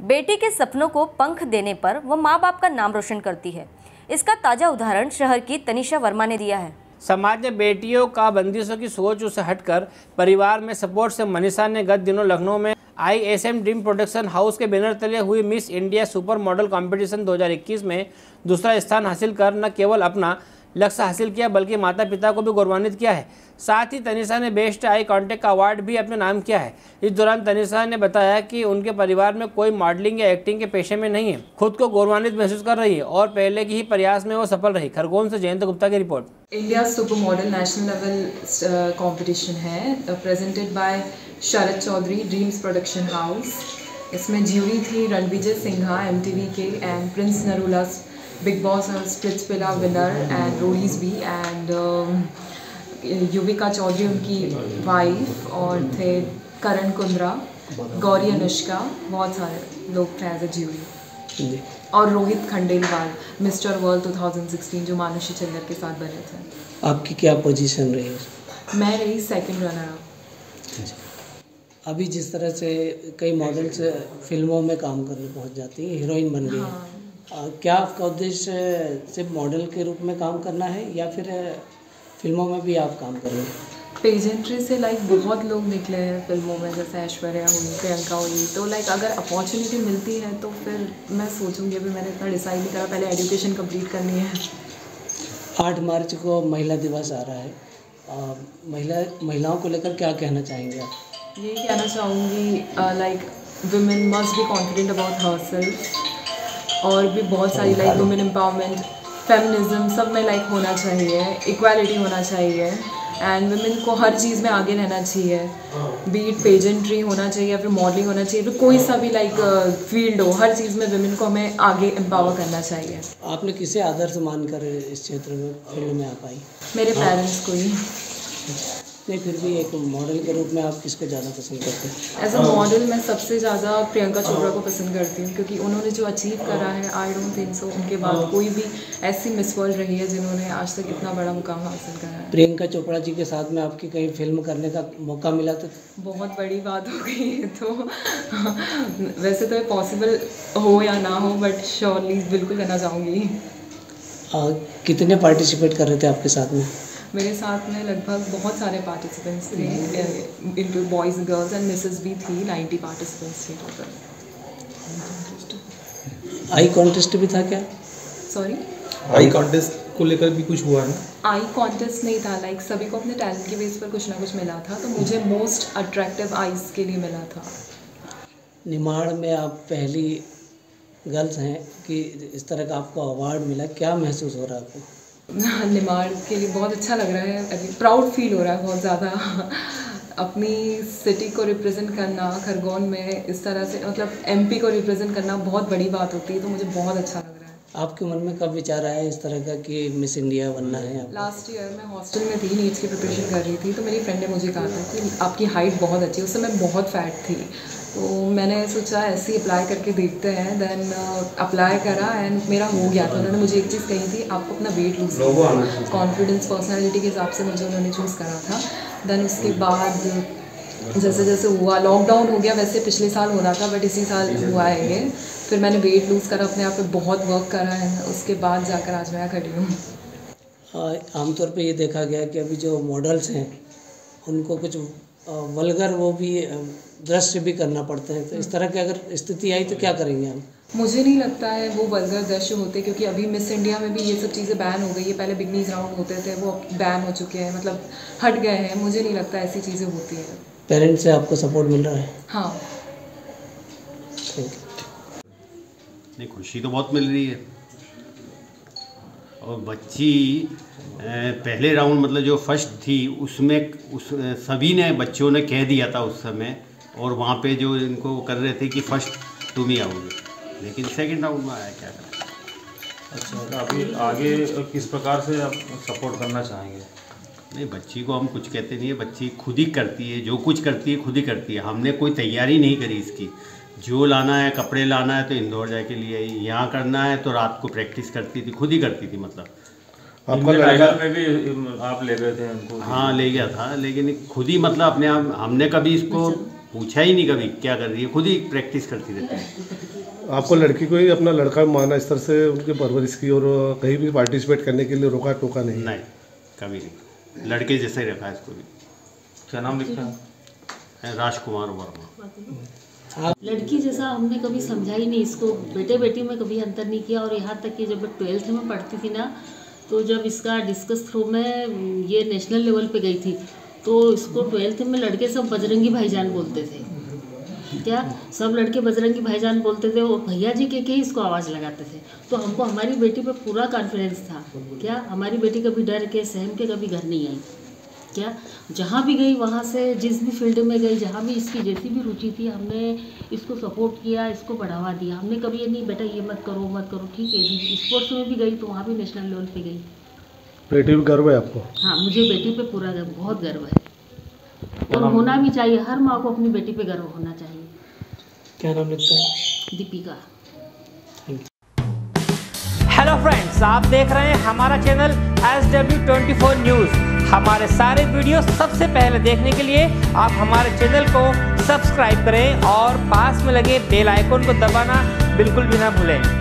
बेटी के सपनों को पंख देने पर वह माँ बाप का नाम रोशन करती है। इसका ताज़ा उदाहरण शहर की तनिषा वर्मा ने दिया है। समाज ने बेटियों का बंदिशों की सोच से हटकर परिवार में सपोर्ट से मनीषा ने गत दिनों लखनऊ में I S M dream production house के बैनर तले हुई Miss India super model competition 2021 में दूसरा स्थान हासिल कर न केवल अपना लक्ष्य हासिल किया, बल्कि माता पिता को भी गौरवान्वित किया है। साथ ही तनिषा ने बेस्ट आई कॉन्टेक्ट का अवार्ड भी अपने नाम किया है। इस दौरान तनिषा ने बताया कि उनके परिवार में कोई मॉडलिंग या एक्टिंग के पेशे में नहीं है। खुद को गौरवान्वित महसूस कर रही है और पहले की ही प्रयास में वो सफल रही। खरगोन से जयंत गुप्ता की report. India super model national level competition है presented by Sharad Chaudhary dreams production house इसमें ज्यूरी थी Ranvijay Sinha M K and Prince Narula Bigg Boss Splitsvilla winner and Roadies भी एंड युविका चौधरी उनकी वाइफ और थे करण कुंद्रा गौरी अनुष्का बहुत सारे लोग थे एज ए ज्यूरी और रोहित खंडेलवाल मिस्टर वर्ल्ड 2016 जो मानुषी चिल्लर के साथ बने थे. आपकी क्या पोजीशन रही? मैं रही सेकंड रनर अप अभी जिस तरह से कई मॉडल्स फ़िल्मों में काम करने पहुँच जाती हैं हीरोइन बन गई हैं। हाँ क्या आपका उद्देश्य सिर्फ़ मॉडल के रूप में काम करना है या फिर फ़िल्मों में भी आप काम करेंगे पेजेंट्री से लाइक बहुत लोग निकले हैं फ़िल्मों में जैसे ऐश्वर्या हुई प्रियंका हुई। तो लाइक अगर अपॉर्चुनिटी मिलती है तो फिर मैं सोचूँगी अभी मैंने इतना डिसाइड नहीं करा पहले एजुकेशन कंप्लीट करनी है। आठ मार्च को महिला दिवस आ रहा है। आ, महिला महिलाओं को लेकर क्या कहना चाहेंगे आप? यही कहना चाहूँगी like women must be confident about her self और भी बहुत सारी लाइक वुमेन एम्पावरमेंट फेमिनिज्म सब में लाइक होना चाहिए इक्वालिटी होना चाहिए एंड वुमेन को हर चीज़ में आगे रहना चाहिए। बीट पेजेंट्री होना चाहिए फिर मॉडलिंग होना चाहिए फिर कोई सा भी लाइक फ़ील्ड हो हर चीज़ में वुमेन को हमें आगे एम्पावर करना चाहिए। आपने किसे आदर्श मानकर इस क्षेत्र में फ़ील्ड में आ पाई? मेरे पेरेंट्स को ही। नहीं फिर भी एक मॉडल के रूप में आप किसको ज़्यादा पसंद करते हैं? एज अ मॉडल मैं सबसे ज़्यादा प्रियंका चोपड़ा को पसंद करती हूँ क्योंकि उन्होंने जो अचीव करा है आई डोंट थिंक सो उनके बाद कोई भी ऐसी मिस वर्ल्ड रही है जिन्होंने आज तक इतना बड़ा मुकाम हासिल करा है। प्रियंका चोपड़ा जी के साथ में आपकी कहीं फ़िल्म करने का मौका मिला तो? बहुत बड़ी बात हो गई है तो। वैसे तो पॉसिबल हो या ना हो बट श्योरली बिल्कुल करना चाहूँगी कितने पार्टिसिपेट कर रहे थे आपके साथ में? मेरे साथ में लगभग बहुत सारे पार्टिसिपेंट्स थे into boys girls and Mrs भी थी 90 पार्टिसिपेंट्स थे टोटल आई कॉन्टेस्ट भी था क्या? सॉरी आई कॉन्टेस्ट को लेकर भी कुछ हुआ है आई कॉन्टेस्ट नहीं था लाइक सभी को अपने टैलेंट के बेस पर कुछ ना कुछ मिला था तो मुझे मोस्ट अट्रैक्टिव आइज़ के लिए मिला था। निमाड़ में आप पहली गर्ल्स हैं कि इस तरह का आपको अवार्ड मिला क्या महसूस हो रहा है आपको? निमाड़ के लिए बहुत अच्छा लग रहा है। अभी प्राउड फील हो रहा है बहुत ज़्यादा। अपनी सिटी को रिप्रेजेंट करना खरगोन में इस तरह से मतलब एमपी को रिप्रेजेंट करना बहुत बड़ी बात होती है तो मुझे बहुत अच्छा लग रहा है। आपके मन में कब विचार आया इस तरह का कि मिस इंडिया बनना है? लास्ट ईयर मैं हॉस्टल में थी नीट्स की प्रिपरेशन कर रही थी तो मेरी फ्रेंड ने मुझे कहा था कि आपकी हाइट बहुत अच्छी है उस समय बहुत फैट थी। तो मैंने सोचा ऐसे ही अप्लाई करके देखते हैं देन अप्लाई करा एंड मेरा हो गया। था उन्होंने मुझे एक चीज़ कही थी आपको अपना वेट लूज कॉन्फिडेंस पर्सनैलिटी के हिसाब से मुझे उन्होंने चूज़ करा था। देन उसके बाद जैसे जैसे हुआ लॉकडाउन हो गया वैसे पिछले साल हो रहा था बट इसी साल हुआ है ये। फिर मैंने वेट लूज़ करा अपने आप पे बहुत वर्क करा है। उसके बाद जाकर आज मैं खड़ी हूँ। आमतौर पे ये देखा गया कि अभी जो मॉडल्स हैं उनको कुछ वलगर वो भी दृश्य भी करना पड़ते हैं। तो इस तरह की अगर स्थिति आई तो क्या करेंगे हम? मुझे नहीं लगता है वो वल्गर दृश्य होते क्योंकि अभी मिस इंडिया में भी ये सब चीज़ें बैन हो गई है। पहले बिगनीज राउंड होते थे वो बैन हो चुके हैं मतलब हट गए हैं। मुझे नहीं लगता ऐसी चीज़ें होती हैं। पेरेंट्स से आपको सपोर्ट मिल रहा है? हाँ। नहीं खुशी तो बहुत मिल रही है। और बच्ची पहले राउंड मतलब जो फ़र्स्ट थी उसमें उस सभी ने बच्चों ने कह दिया था उस समय और वहाँ पे जो इनको कर रहे थे कि फ़र्स्ट तुम ही आओगे। लेकिन सेकंड राउंड में आया क्या करें? अच्छा तो अभी आगे किस प्रकार से आप सपोर्ट करना चाहेंगे? नहीं बच्ची को हम कुछ कहते नहीं है बच्ची खुद ही करती है जो कुछ करती है खुद ही करती है। हमने कोई तैयारी नहीं करी इसकी। जो लाना है कपड़े लाना है तो इंदौर जाके लिए आई यहाँ करना है तो रात को प्रैक्टिस करती थी खुद ही करती थी मतलब। आपका लड़का में भी आप ले गए थे उनको? हाँ ले गया था लेकिन खुद ही मतलब अपने आप हमने कभी इसको पूछा ही नहीं कभी क्या कर रही है? खुद ही प्रैक्टिस करती रहती है। आपको लड़की को ही अपना लड़का माना इस तरह से उनकी परवरिश की और कहीं भी पार्टिसिपेट करने के लिए रोका टोका नहीं। नहीं कभी नहीं। लड़के जैसे ही रखा है इसको भी। क्या नाम लिखा है? राजकुमार वर्मा। लड़की जैसा हमने कभी समझा ही नहीं इसको। बेटे बेटी में कभी अंतर नहीं किया और यहाँ तक कि जब ट्वेल्थ में पढ़ती थी ना तो जब इसका डिस्कस थ्रो में ये नेशनल लेवल पे गई थी तो इसको ट्वेल्थ में लड़के सब बजरंगी भाईजान बोलते थे। क्या? सब लड़के बजरंगी भाईजान बोलते थे और भैया जी के के ही इसको आवाज़ लगाते थे? तो हमको, हमारी बेटी पे पूरा कॉन्फिडेंस था। क्या? हमारी बेटी कभी डर के, सहम के कभी घर नहीं आई। क्या? जहाँ भी गई, वहाँ से जिस भी फ़ील्ड में गई, जहाँ भी इसकी जैसी भी रुचि थी, हमने इसको सपोर्ट किया, इसको बढ़ावा दिया। हमने कभी ये नहीं, बेटा, ये मत करो मत करो, ठीक है स्पोर्ट्स में भी गई तो वहाँ भी नेशनल लेवल पे गई। बेटी भी गर्व है आपको? हाँ मुझे बेटी पे पूरा गर्व बहुत गर्व है। और होना भी चाहिए हर माँ को अपनी बेटी पे गर्व होना चाहिए। क्या नाम लिखता है? दीपिका। हेलो फ्रेंड्स आप देख रहे हैं हमारा channel S W twenty four news हमारे सारे वीडियो सबसे पहले देखने के लिए आप हमारे चैनल को सब्सक्राइब करें और पास में लगे बेल आइकन को दबाना बिल्कुल भी ना भूलें।